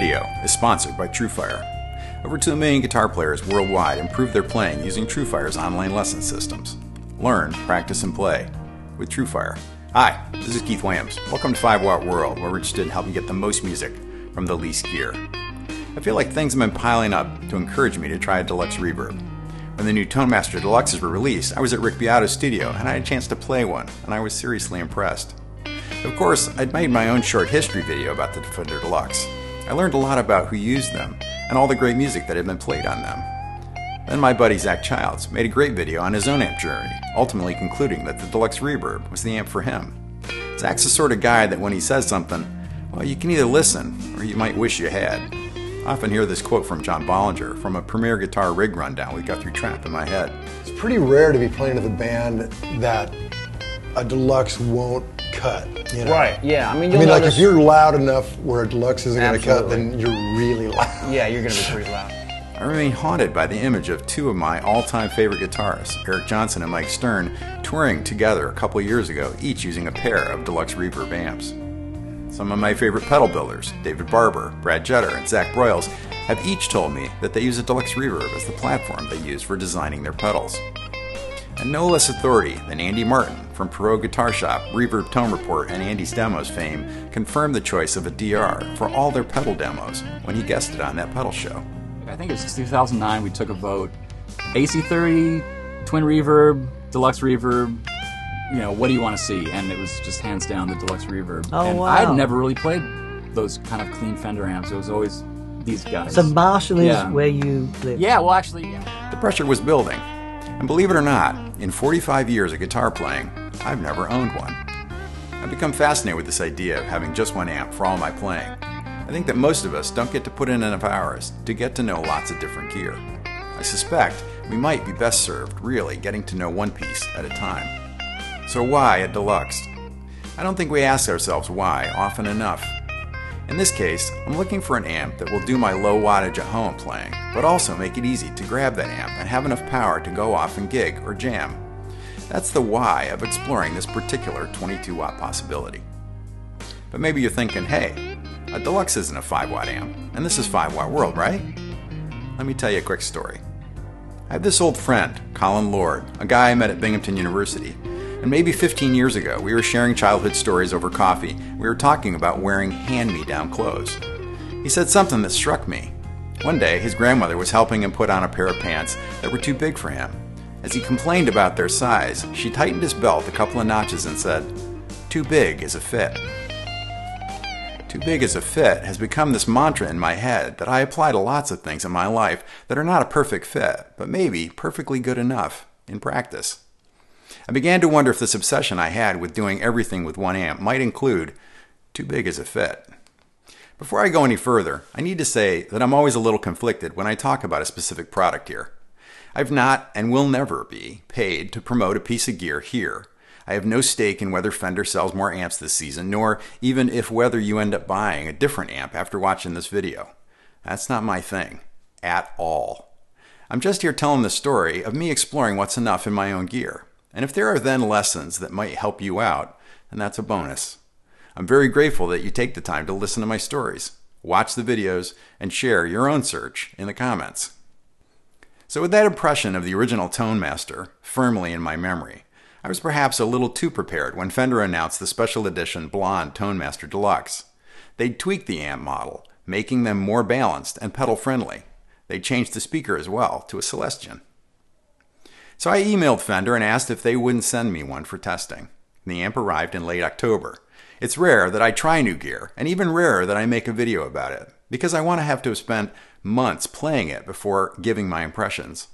video is sponsored by TrueFire. Over 2 million guitar players worldwide improve their playing using TrueFire's online lesson systems. Learn, practice, and play with TrueFire. Hi, this is Keith Williams. Welcome to 5 Watt World, where we're interested in helping get the most music from the least gear. I feel like things have been piling up to encourage me to try a deluxe reverb. When the new Tonemaster Deluxes were released, I was at Rick Beato's studio and I had a chance to play one, and I was seriously impressed. Of course, I'd made my own short history video about the Defender Deluxe. I learned a lot about who used them and all the great music that had been played on them. Then my buddy Zac Childs made a great video on his own amp journey, ultimately concluding that the Deluxe Reverb was the amp for him. Zac's the sort of guy that when he says something, well, you can either listen or you might wish you had. I often hear this quote from John Bohlinger from a Premier Guitar rig rundown we got Guthrie Trapp in my head. It's pretty rare to be playing with a band that a deluxe won't cut. You know? Right. Yeah. I mean, I you'll mean, like if you're loud enough where a deluxe isn't going to cut, then you're really loud. Yeah, you're gonna be pretty loud. I remain haunted by the image of two of my all time favorite guitarists, Eric Johnson and Mike Stern, touring together a couple years ago, each using a pair of deluxe reverb amps. Some of my favorite pedal builders, David Barber, Brad Jetter, and Zach Broyles, have each told me that they use a deluxe reverb as the platform they use for designing their pedals. And no less authority than Andy Martin from Pro Guitar Shop, Reverb Tone Report, and Andy's Demos fame confirmed the choice of a DR for all their pedal demos when he guested on that pedal show. I think it was 2009. We took a vote. AC30, twin reverb, deluxe reverb. You know, what do you want to see? And it was just hands down the deluxe reverb. Oh, and wow. I'd never really played those kind of clean Fender amps. It was always these guys. So Marshall is Yeah. where you live. yeah, well, actually, yeah. The pressure was building. And believe it or not, in 45 years of guitar playing, I've never owned one. I've become fascinated with this idea of having just one amp for all my playing. I think that most of us don't get to put in enough hours to get to know lots of different gear. I suspect we might be best served really getting to know one piece at a time. So why a deluxe? I don't think we ask ourselves why often enough. In this case, I'm looking for an amp that will do my low wattage at home playing, but also make it easy to grab that amp and have enough power to go off and gig or jam. That's the why of exploring this particular 22 watt possibility. But maybe you're thinking, hey, a deluxe isn't a 5 watt amp, and this is 5 watt world, right? Let me tell you a quick story. I have this old friend, Colin Lord, a guy I met at Binghamton University. And maybe 15 years ago, we were sharing childhood stories over coffee. We were talking about wearing hand me down clothes. He said something that struck me. One day, his grandmother was helping him put on a pair of pants that were too big for him. As he complained about their size, she tightened his belt a couple of notches and said, Too big is a fit. Too big is a fit has become this mantra in my head that I apply to lots of things in my life that are not a perfect fit, but maybe perfectly good enough in practice. I began to wonder if this obsession I had with doing everything with one amp might include too big as a fit. Before I go any further, I need to say that I'm always a little conflicted when I talk about a specific product here. I've not and will never be paid to promote a piece of gear here. I have no stake in whether Fender sells more amps this season, nor even if whether you end up buying a different amp after watching this video. That's not my thing. At all. I'm just here telling the story of me exploring what's enough in my own gear. And if there are then lessons that might help you out, then that's a bonus. I'm very grateful that you take the time to listen to my stories, watch the videos, and share your own search in the comments. So, with that impression of the original Tone Master firmly in my memory, I was perhaps a little too prepared when Fender announced the special edition Blonde Tone Master Deluxe. They'd tweaked the amp model, making them more balanced and pedal friendly. They changed the speaker as well to a Celestion. So I emailed Fender and asked if they wouldn't send me one for testing. The amp arrived in late October. It's rare that I try new gear, and even rarer that I make a video about it, because I want to have to have spent months playing it before giving my impressions.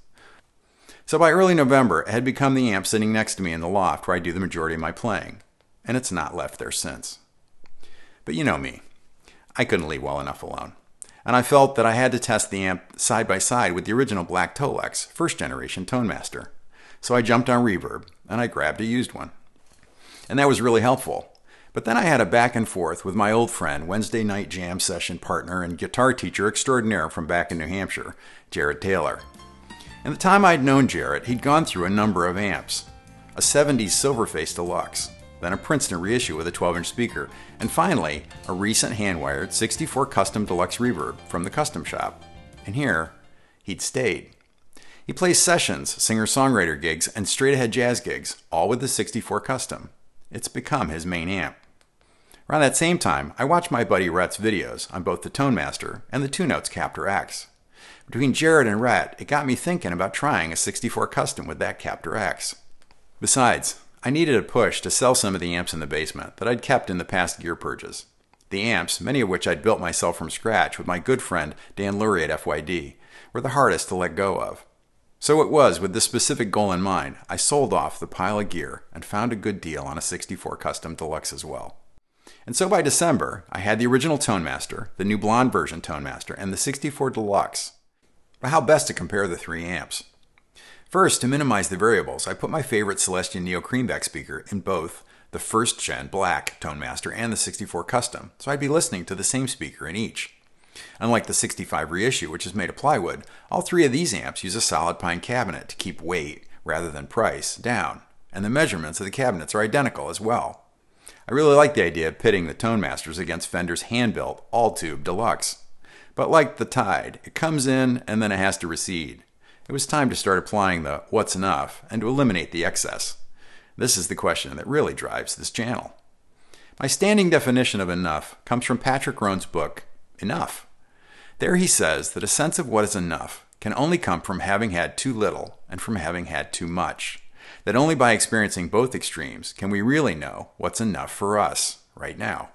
So by early November, it had become the amp sitting next to me in the loft where I do the majority of my playing, and it's not left there since. But you know me, I couldn't leave well enough alone, and I felt that I had to test the amp side by side with the original Black Tolex, first generation Tonemaster. So I jumped on Reverb and I grabbed a used one. And that was really helpful. But then I had a back and forth with my old friend, Wednesday night jam session partner, and guitar teacher extraordinaire from back in New Hampshire, Jared Taylor. In the time I'd known Jared, he'd gone through a number of amps a 70s Silverface Deluxe, then a Princeton reissue with a 12 inch speaker, and finally, a recent hand wired 64 Custom Deluxe Reverb from the Custom Shop. And here, he'd stayed. He plays sessions, singer songwriter gigs, and straight ahead jazz gigs, all with the 64 Custom. It's become his main amp. Around that same time, I watched my buddy Rhett's videos on both the Tone Master and the Two Notes Captor X. Between Jared and Rhett, it got me thinking about trying a 64 Custom with that Captor X. Besides, I needed a push to sell some of the amps in the basement that I'd kept in the past gear purges. The amps, many of which I'd built myself from scratch with my good friend Dan Lurie at FYD, were the hardest to let go of. So it was with this specific goal in mind, I sold off the pile of gear and found a good deal on a 64 Custom Deluxe as well. And so by December, I had the original Tone Master, the new blonde version Tone Master, and the 64 Deluxe. But how best to compare the three amps? First, to minimize the variables, I put my favorite Celestion Neo Creamback speaker in both the first gen black Tone Master and the 64 Custom, so I'd be listening to the same speaker in each. Unlike the 65 reissue, which is made of plywood, all three of these amps use a solid pine cabinet to keep weight, rather than price, down, and the measurements of the cabinets are identical as well. I really like the idea of pitting the Tone Masters against Fender's hand-built all-tube Deluxe. But like the tide, it comes in and then it has to recede. It was time to start applying the what's enough and to eliminate the excess. This is the question that really drives this channel. My standing definition of enough comes from Patrick Rhone's book, Enough. There he says that a sense of what is enough can only come from having had too little and from having had too much that only by experiencing both extremes can we really know what's enough for us right now.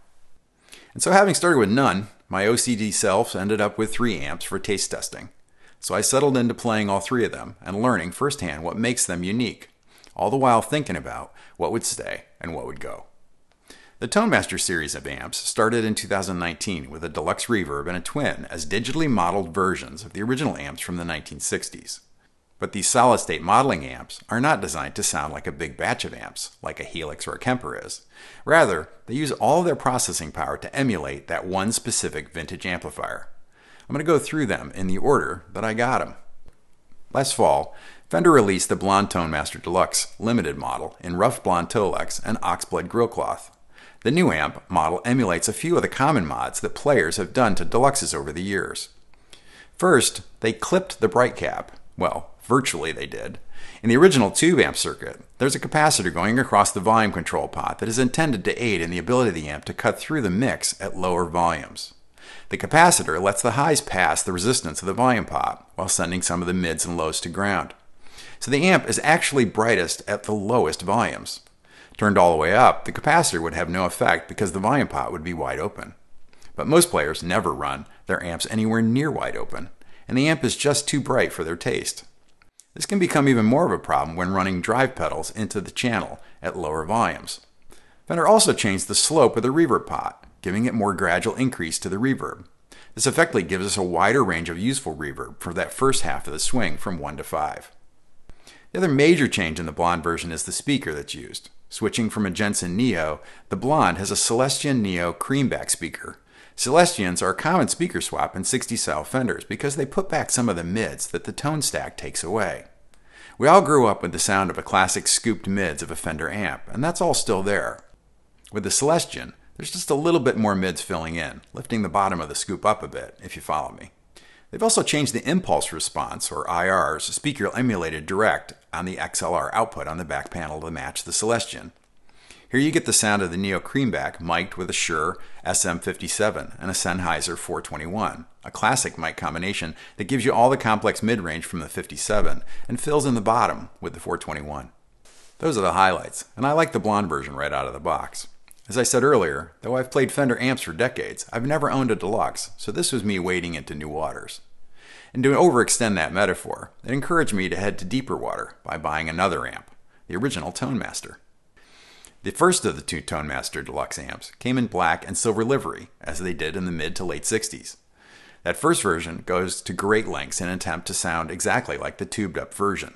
And so, having started with none, my OCD self ended up with three amps for taste testing. So I settled into playing all three of them and learning firsthand what makes them unique, all the while thinking about what would stay and what would go. The ToneMaster series of amps started in 2019 with a deluxe reverb and a twin as digitally modeled versions of the original amps from the 1960s. But these solid state modeling amps are not designed to sound like a big batch of amps, like a Helix or a Kemper is. Rather, they use all their processing power to emulate that one specific vintage amplifier. I'm going to go through them in the order that I got them. Last fall, Fender released the Blonde Tone Master Deluxe limited model in rough blonde Tolex and oxblood grill cloth. The new amp model emulates a few of the common mods that players have done to Deluxes over the years. First, they clipped the bright cap. Well, Virtually, they did. In the original tube amp circuit, there's a capacitor going across the volume control pot that is intended to aid in the ability of the amp to cut through the mix at lower volumes. The capacitor lets the highs pass the resistance of the volume pot while sending some of the mids and lows to ground. So the amp is actually brightest at the lowest volumes. Turned all the way up, the capacitor would have no effect because the volume pot would be wide open. But most players never run their amps anywhere near wide open, and the amp is just too bright for their taste. This can become even more of a problem when running drive pedals into the channel at lower volumes. Fender also changed the slope of the reverb pot, giving it more gradual increase to the reverb. This effectively gives us a wider range of useful reverb for that first half of the swing from 1 to 5. The other major change in the Blonde version is the speaker that's used. Switching from a Jensen Neo, the Blonde has a Celestion Neo creamback speaker Celestions are a common speaker swap in 60 style Fenders because they put back some of the mids that the tone stack takes away. We all grew up with the sound of a classic scooped mids of a Fender amp, and that's all still there. With the Celestion, there's just a little bit more mids filling in, lifting the bottom of the scoop up a bit, if you follow me. They've also changed the impulse response, or IR's, speaker emulated direct on the XLR output on the back panel to match the Celestion. Here you get the sound of the Neo Creamback mic'd with a Shure SM57 and a Sennheiser 421, a classic mic combination that gives you all the complex mid-range from the 57 and fills in the bottom with the 421. Those are the highlights, and I like the blonde version right out of the box. As I said earlier, though I've played Fender amps for decades, I've never owned a deluxe, so this was me wading into new waters. And to overextend that metaphor, it encouraged me to head to deeper water by buying another amp, the original Tone Master. The first of the two Tone Master Deluxe amps came in black and silver livery, as they did in the mid to late 60s. That first version goes to great lengths in an attempt to sound exactly like the tubed up version.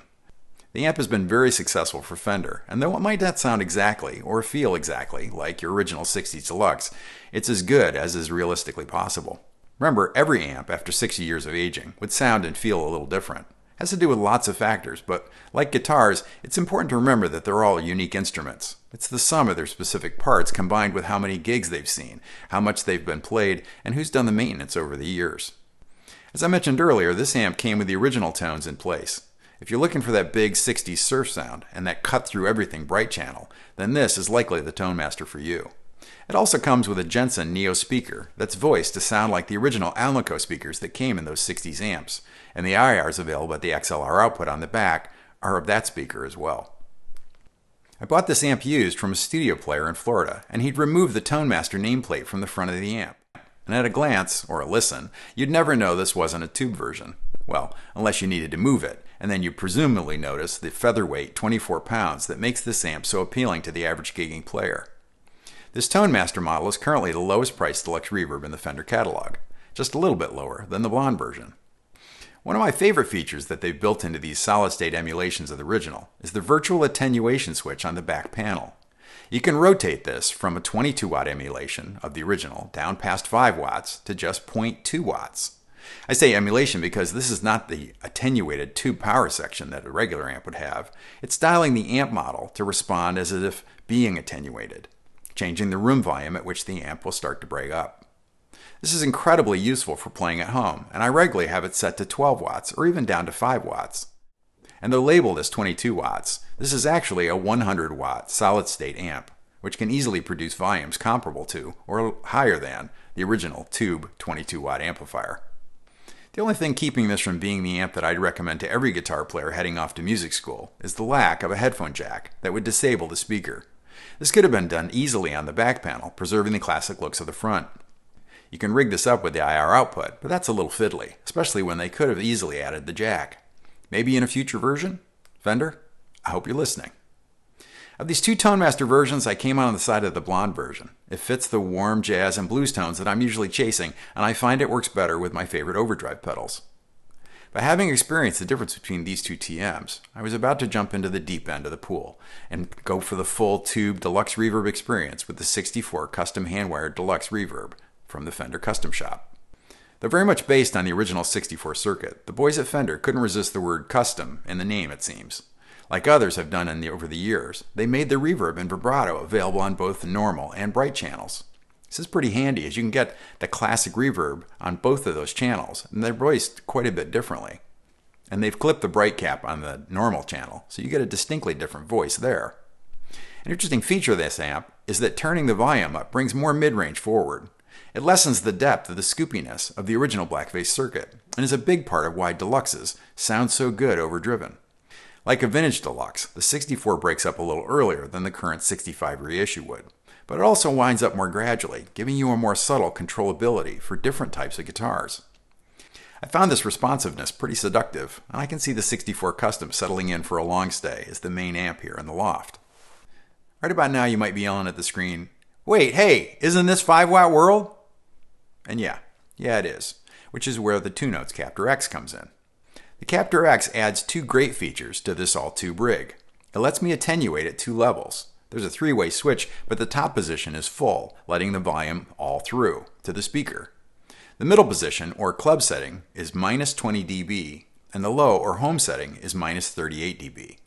The amp has been very successful for Fender, and though it might not sound exactly or feel exactly like your original 60s Deluxe, it's as good as is realistically possible. Remember, every amp after 60 years of aging would sound and feel a little different, It has to do with lots of factors, but like guitars, it's important to remember that they're all unique instruments. It's the sum of their specific parts combined with how many gigs they've seen, how much they've been played, and who's done the maintenance over the years. As I mentioned earlier, this amp came with the original tones in place. If you're looking for that big 60s surf sound and that cut through everything bright channel, then this is likely the Tone Master for you. It also comes with a Jensen Neo speaker that's voiced to sound like the original Alnico speakers that came in those 60s amps, and the IRs available at the XLR output on the back are of that speaker as well. I bought this amp used from a studio player in Florida, and he'd removed the Tone Master nameplate from the front of the amp. And at a glance, or a listen, you'd never know this wasn't a tube version. Well, unless you needed to move it, and then you presumably notice the featherweight 24 pounds that makes this amp so appealing to the average gigging player. This Tone Master model is currently the lowest priced deluxe reverb in the Fender catalog, just a little bit lower than the blonde version. One of my favorite features that they've built into these solid state emulations of the original is the virtual attenuation switch on the back panel. You can rotate this from a 22 watt emulation of the original down past 5 watts to just 0.2 watts. I say emulation because this is not the attenuated tube power section that a regular amp would have. It's dialing the amp model to respond as if being attenuated, changing the room volume at which the amp will start to break up. This is incredibly useful for playing at home, and I regularly have it set to 12 watts or even down to 5 watts. And though labeled as 22 watts, this is actually a 100 watt solid state amp, which can easily produce volumes comparable to or higher than the original tube 22 watt amplifier. The only thing keeping this from being the amp that I'd recommend to every guitar player heading off to music school is the lack of a headphone jack that would disable the speaker. This could have been done easily on the back panel, preserving the classic looks of the front. You can rig this up with the IR output, but that's a little fiddly, especially when they could have easily added the jack. Maybe in a future version? Fender, I hope you're listening. Of these two Tone Master versions, I came out on the side of the blonde version. It fits the warm jazz and blues tones that I'm usually chasing, and I find it works better with my favorite overdrive pedals. By having experienced the difference between these two TMs, I was about to jump into the deep end of the pool and go for the full tube deluxe reverb experience with the 64 custom hand-wired deluxe reverb from the Fender Custom Shop. Though very much based on the original 64 circuit, the boys at Fender couldn't resist the word custom in the name, it seems. Like others have done the, over the years, they made the reverb and vibrato available on both the normal and bright channels. This is pretty handy as you can get the classic reverb on both of those channels, and they're voiced quite a bit differently. And they've clipped the bright cap on the normal channel, so you get a distinctly different voice there. An interesting feature of this amp is that turning the volume up brings more mid-range forward, it lessens the depth of the scoopiness of the original blackface circuit and is a big part of why deluxes sound so good overdriven. Like a vintage deluxe, the 64 breaks up a little earlier than the current 65 reissue would, but it also winds up more gradually, giving you a more subtle controllability for different types of guitars. I found this responsiveness pretty seductive, and I can see the 64 Custom settling in for a long stay as the main amp here in the loft. Right about now, you might be yelling at the screen, Wait, hey, isn't this 5 watt world? And yeah, yeah, it is, which is where the two notes Captor X comes in. The Captor X adds two great features to this all tube rig. It lets me attenuate at two levels. There's a three way switch, but the top position is full, letting the volume all through to the speaker. The middle position, or club setting, is minus 20 dB, and the low or home setting is minus 38 dB.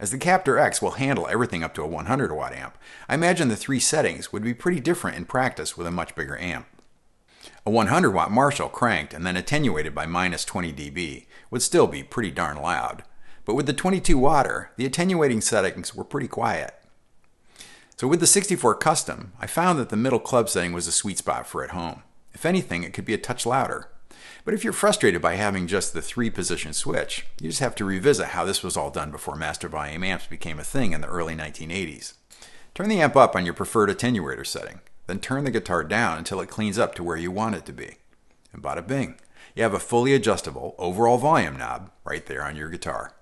As the Captor X will handle everything up to a 100 watt amp, I imagine the three settings would be pretty different in practice with a much bigger amp. A 100 watt Marshall cranked and then attenuated by minus 20 dB would still be pretty darn loud, but with the 22 watter, the attenuating settings were pretty quiet. So with the 64 Custom, I found that the middle club setting was a sweet spot for at home. If anything, it could be a touch louder. But if you're frustrated by having just the three position switch, you just have to revisit how this was all done before master volume amps became a thing in the early 1980s. Turn the amp up on your preferred attenuator setting. Then turn the guitar down until it cleans up to where you want it to be. And bada bing, you have a fully adjustable overall volume knob right there on your guitar.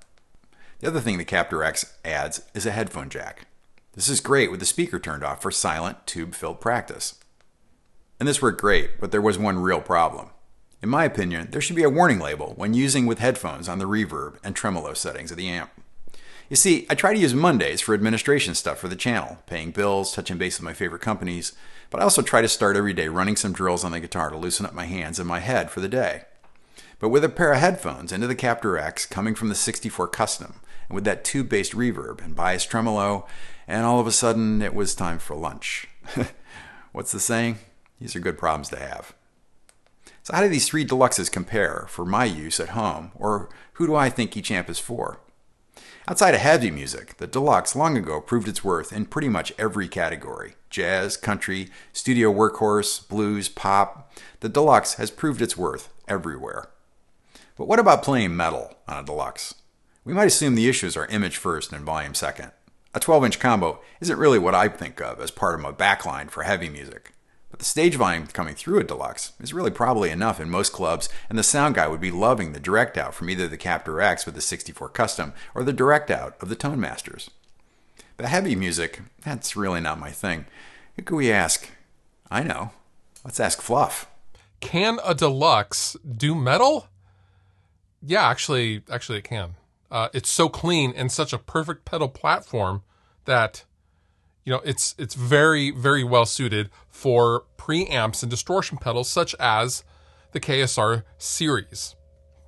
The other thing the Captor X adds is a headphone jack. This is great with the speaker turned off for silent, tube filled practice. And this worked great, but there was one real problem. In my opinion, there should be a warning label when using with headphones on the reverb and tremolo settings of the amp. You see, I try to use Mondays for administration stuff for the channel, paying bills, touching base with my favorite companies, but I also try to start every day running some drills on the guitar to loosen up my hands and my head for the day. But with a pair of headphones into the Captor X coming from the 64 Custom, and with that tube based reverb and bias tremolo, and all of a sudden it was time for lunch. What's the saying? These are good problems to have. So, how do these three deluxes compare for my use at home, or who do I think each amp is for? Outside of heavy music, the Deluxe long ago proved its worth in pretty much every category jazz, country, studio workhorse, blues, pop. The Deluxe has proved its worth everywhere. But what about playing metal on a Deluxe? We might assume the issues are image first and volume second. A 12 inch combo isn't really what I think of as part of my backline for heavy music. But the stage volume coming through a deluxe is really probably enough in most clubs, and the sound guy would be loving the direct out from either the Captor X with the 64 Custom or the direct out of the Tone Masters. But heavy music, that's really not my thing. Who could we ask? I know. Let's ask Fluff. Can a deluxe do metal? Yeah, actually, actually, it can. Uh, it's so clean and such a perfect pedal platform that you know it's it's very very well suited for preamps and distortion pedals such as the KSR series.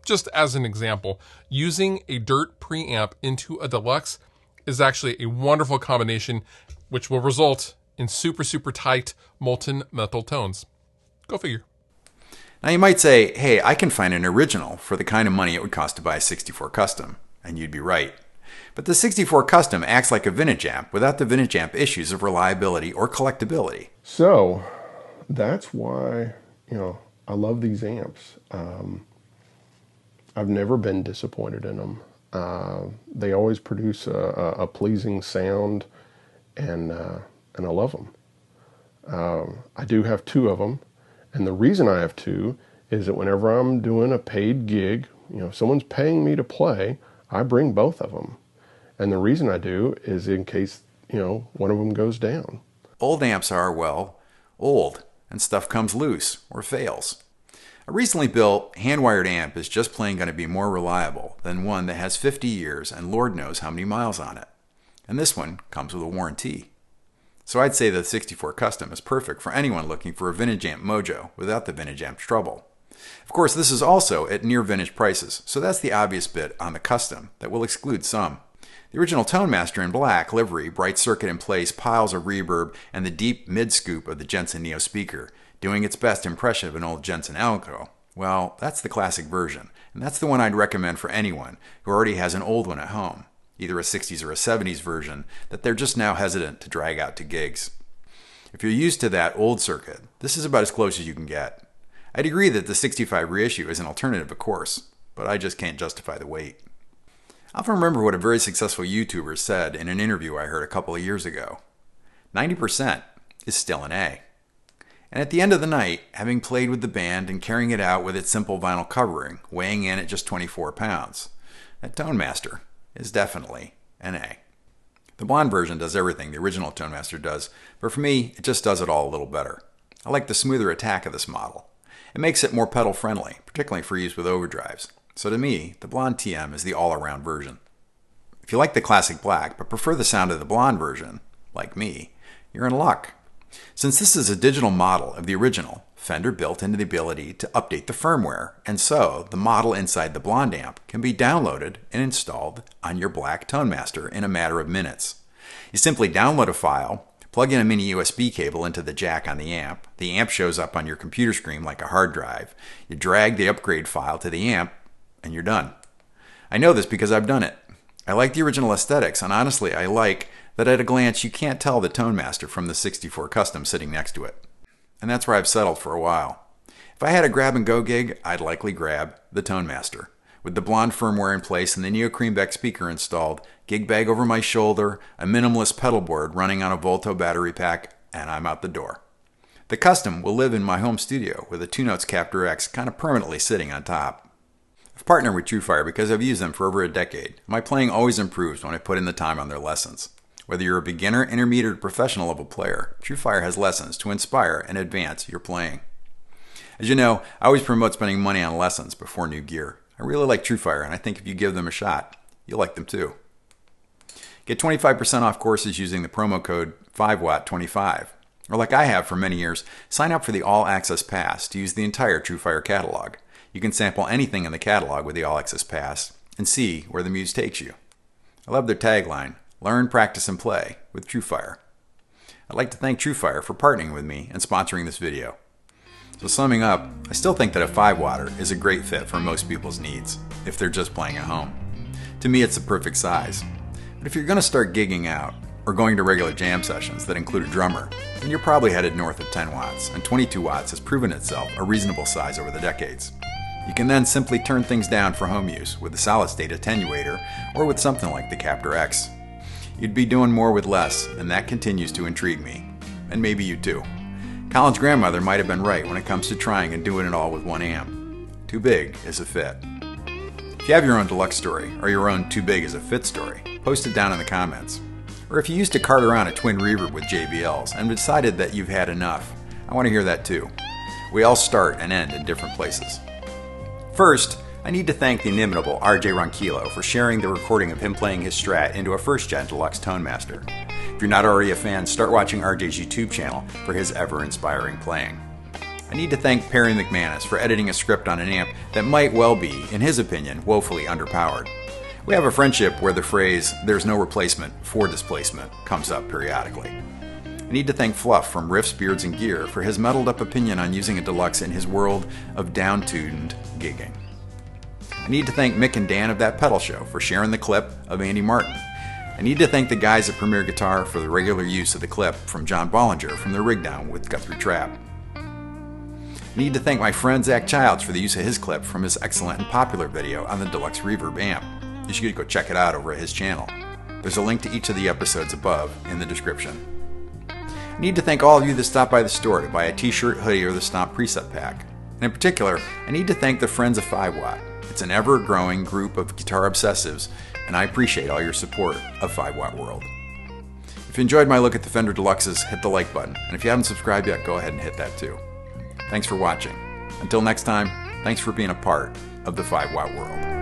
Just as an example, using a dirt preamp into a deluxe is actually a wonderful combination which will result in super super tight molten metal tones. Go figure. Now you might say, hey, I can find an original for the kind of money it would cost to buy a 64 Custom. And you'd be right. But the 64 Custom acts like a vintage amp without the vintage amp issues of reliability or collectability. So that's why, you know, I love these amps. Um, I've never been disappointed in them. Uh, they always produce a, a, a pleasing sound, and uh, and I love them. Um, I do have two of them. And the reason I have two is that whenever I'm doing a paid gig, you know, if someone's paying me to play, I bring both of them. And the reason I do is in case, you know, one of them goes down. Old amps are, well, old, and stuff comes loose or fails. A recently built hand wired amp is just plain going to be more reliable than one that has 50 years and Lord knows how many miles on it. And this one comes with a warranty. So I'd say the 64 Custom is perfect for anyone looking for a vintage amp mojo without the vintage amp trouble. Of course, this is also at near vintage prices, so that's the obvious bit on the Custom that will exclude some. The original Tone Master in black livery, bright circuit in place, piles of reverb, and the deep mid scoop of the Jensen Neo speaker, doing its best impression of an old Jensen Alnico. Well, that's the classic version, and that's the one I'd recommend for anyone who already has an old one at home either a 60s or a 70s version, that they're just now hesitant to drag out to gigs. If you're used to that old circuit, this is about as close as you can get. I'd agree that the 65 reissue is an alternative, of course, but I just can't justify the wait. I often remember what a very successful YouTuber said in an interview I heard a couple of years ago 90% is still an A. And at the end of the night, having played with the band and carrying it out with its simple vinyl covering, weighing in at just 24 pounds, that Tone Master is definitely an A. The blonde version does everything the original Tone Master does, but for me, it just does it all a little better. I like the smoother attack of this model. It makes it more pedal friendly, particularly for use with overdrives. So to me, the blonde TM is the all around version. If you like the classic black but prefer the sound of the blonde version, like me, you're in luck. Since this is a digital model of the original, Fender built into the ability to update the firmware, and so the model inside the Blonde amp can be downloaded and installed on your black Tone Master in a matter of minutes. You simply download a file, plug in a mini USB cable into the jack on the amp, the amp shows up on your computer screen like a hard drive, you drag the upgrade file to the amp, and you're done. I know this because I've done it. I like the original aesthetics, and honestly, I like that at a glance you can't tell the Tone Master from the 64 Custom sitting next to it and that's where I've settled for a while. If I had a grab and go gig, I'd likely grab the Tone Master. With the blonde firmware in place and the Neo Creamback speaker installed, gig bag over my shoulder, a minimalist pedal board running on a Volto battery pack, and I'm out the door. The custom will live in my home studio with a Two Notes Captor X kind of permanently sitting on top. I've partnered with TrueFire because I've used them for over a decade. My playing always improves when I put in the time on their lessons. Whether you're a beginner, intermediate, or professional level player, TrueFire has lessons to inspire and advance your playing. As you know, I always promote spending money on lessons before new gear. I really like TrueFire, and I think if you give them a shot, you'll like them too. Get 25% off courses using the promo code 5watt25. Or like I have for many years, sign up for the All Access Pass to use the entire TrueFire catalog. You can sample anything in the catalog with the All Access Pass and see where the muse takes you. I love their tagline Learn, Practice, and Play with TrueFire. I'd like to thank TrueFire for partnering with me and sponsoring this video. So, summing up, I still think that a 5 watter is a great fit for most people's needs, if they're just playing at home. To me, it's the perfect size. But if you're going to start gigging out, or going to regular jam sessions that include a drummer, then you're probably headed north of 10 watts, and 22 watts has proven itself a reasonable size over the decades. You can then simply turn things down for home use with a solid state attenuator or with something like the Captor X. You'd be doing more with less, and that continues to intrigue me. And maybe you too. Colin's grandmother might have been right when it comes to trying and doing it all with one amp. Too big is a fit. If you have your own deluxe story or your own too big is a fit story, post it down in the comments. Or if you used to cart around a twin reverb with JBLs and decided that you've had enough, I want to hear that too. We all start and end in different places. First, I need to thank the inimitable RJ Ronquillo for sharing the recording of him playing his Strat into a first gen deluxe Tone Master. If you're not already a fan, start watching RJ's YouTube channel for his ever inspiring playing. I need to thank Perry McManus for editing a script on an amp that might well be, in his opinion, woefully underpowered. We have a friendship where the phrase, there's no replacement for displacement, comes up periodically. I need to thank Fluff from Riffs, Beards, and Gear for his muddled up opinion on using a deluxe in his world of down-tuned gigging. I need to thank Mick and Dan of That Pedal Show for sharing the clip of Andy Martin. I need to thank the guys at Premier Guitar for the regular use of the clip from John Bohlinger from the Rig Down with Guthrie Trapp. I need to thank my friend Zac Childs for the use of his clip from his excellent and popular video on the Deluxe Reverb amp you should go check it out over at his channel. There's a link to each of the episodes above in the description. Need to thank all of you that stopped by the store to buy a t shirt, hoodie, or the Stomp preset pack. And in particular, I need to thank the Friends of 5 Watt. It's an ever growing group of guitar obsessives, and I appreciate all your support of 5 Watt World. If you enjoyed my look at the Fender Deluxes, hit the like button. And if you haven't subscribed yet, go ahead and hit that too. Thanks for watching. Until next time, thanks for being a part of the 5 Watt World.